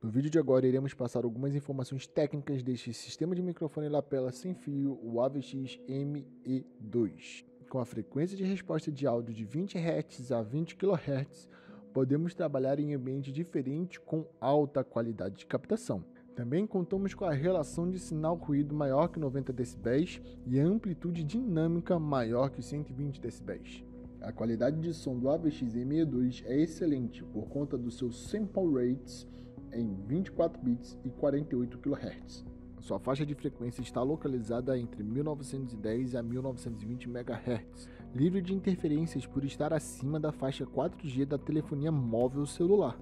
No vídeo de agora iremos passar algumas informações técnicas deste sistema de microfone lapela sem fio, o AVX ME2. Com a frequência de resposta de áudio de 20 Hz a 20 kHz, podemos trabalhar em ambiente diferente com alta qualidade de captação. Também contamos com a relação de sinal-ruído maior que 90 dB e amplitude dinâmica maior que 120 dB. A qualidade de som do AVX ME2 é excelente por conta dos seus sample rates em 24 bits e 48 kHz. Sua faixa de frequência está localizada entre 1910 a 1920 MHz, livre de interferências por estar acima da faixa 4G da telefonia móvel celular.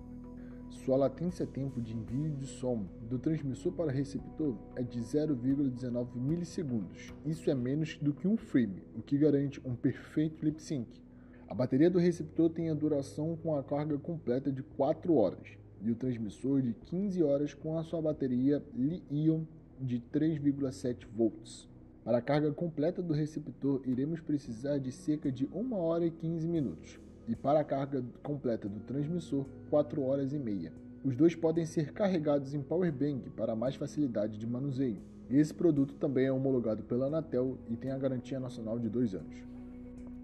Sua latência tempo de envio de som do transmissor para receptor é de 0,19 milissegundos. Isso é menos do que um frame, o que garante um perfeito lip sync. A bateria do receptor tem a duração com a carga completa de 4 horas e o transmissor de 15 horas com a sua bateria Li-ion de 3,7 volts. Para a carga completa do receptor, iremos precisar de cerca de 1 hora e 15 minutos, e para a carga completa do transmissor, 4 horas e meia. Os dois podem ser carregados em power bank para mais facilidade de manuseio. Esse produto também é homologado pela Anatel e tem a garantia nacional de 2 anos.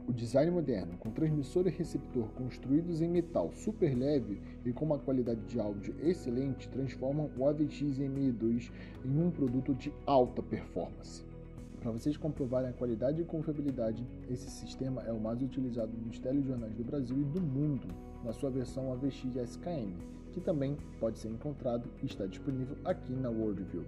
O design moderno, com transmissor e receptor construídos em metal super leve e com uma qualidade de áudio excelente, transformam o AVX ME2 em um produto de alta performance. Para vocês comprovarem a qualidade e confiabilidade, esse sistema é o mais utilizado nos telejornais do Brasil e do mundo, na sua versão AVX SKM, que também pode ser encontrado e está disponível aqui na World Review.